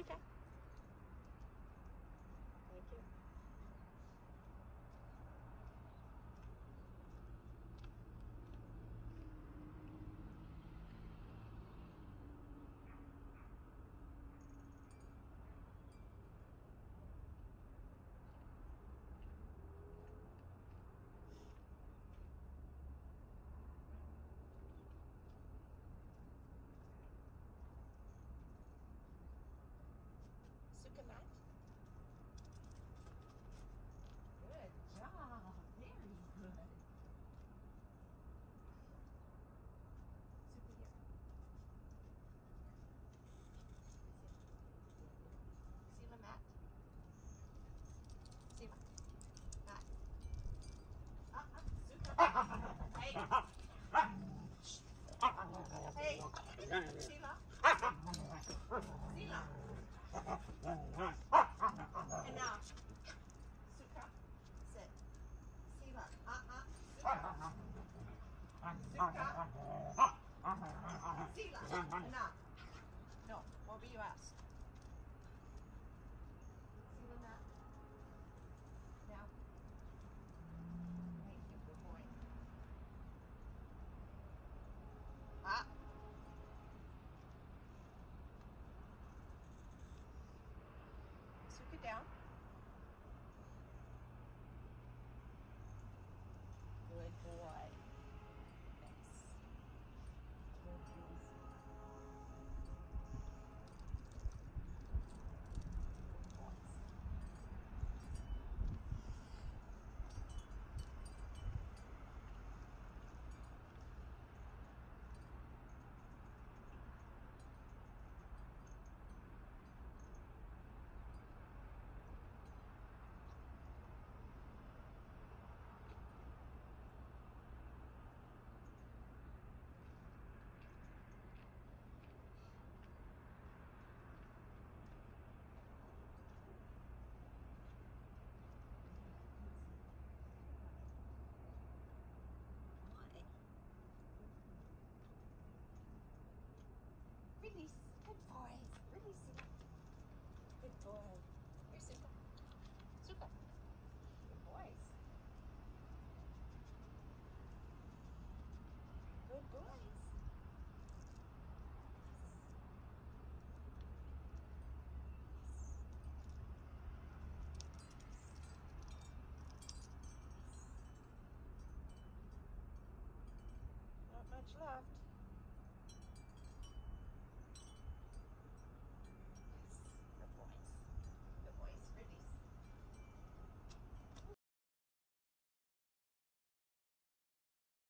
okay. Hey, Sheila. Sheila. And now, Sukra, sit. Sheila, uh-uh, Sukra. Sukra. Sheila, and now. No, what were you asked? down. go ahead. Here, Suka. Suka. Good boys. Good boys. Not much left.